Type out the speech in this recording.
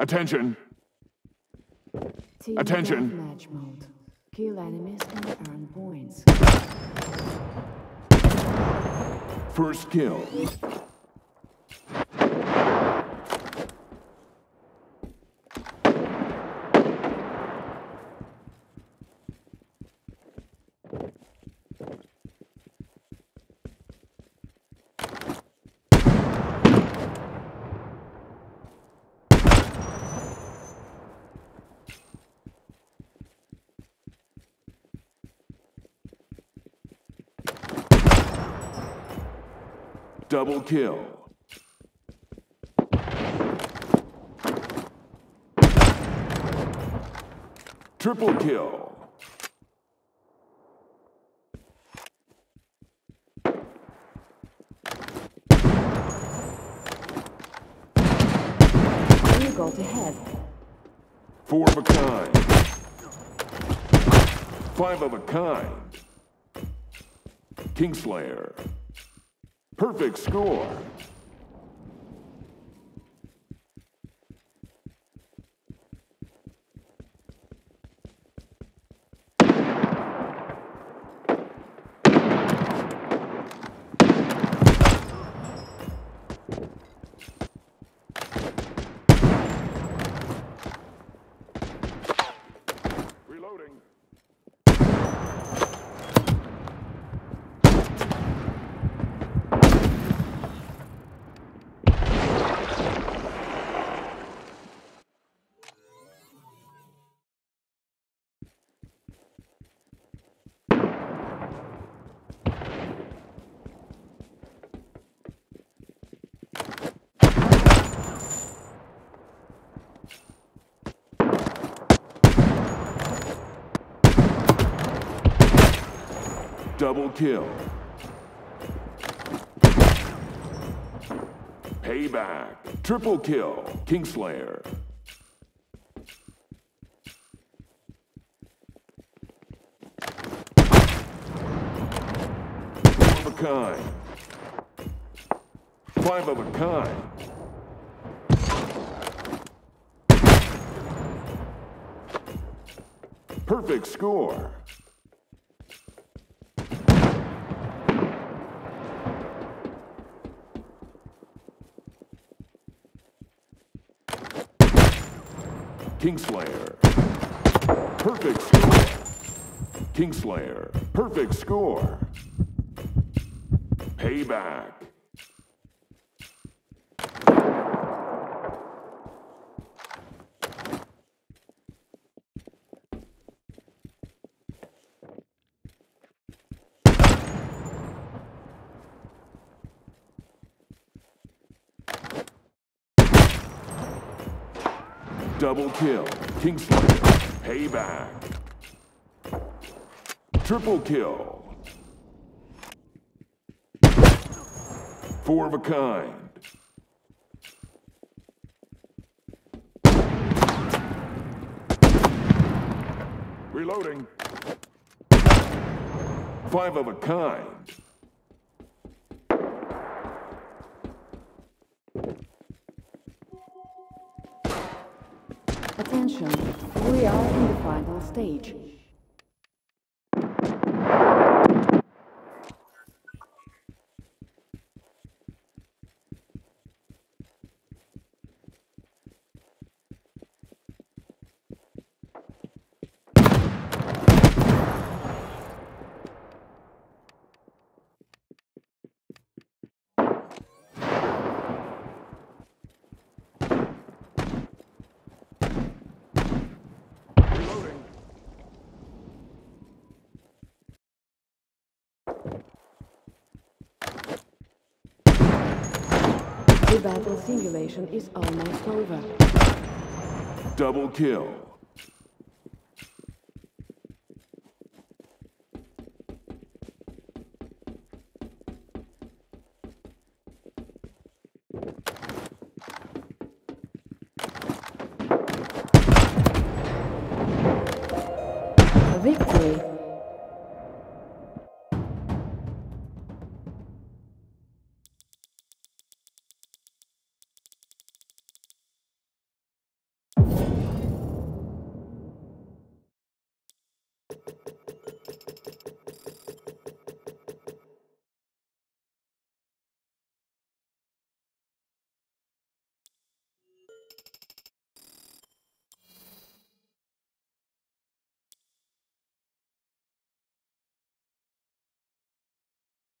Attention. Team Attention. Match mode. Kill enemies and earn points. First kill. Double kill. Triple kill. You got ahead. Four of a kind. Five of a kind. Kingslayer. Perfect score. Reloading. Double kill. Payback. Triple kill. Kingslayer. Four of a kind. Five of a kind. Perfect score. Kingslayer. Perfect score. Kingslayer. Perfect score. Payback. Double kill. Kingslayer. Payback. Triple kill. Four of a kind. Reloading. Five of a kind. Final stage. Reloading. The battle simulation is almost over. Double kill.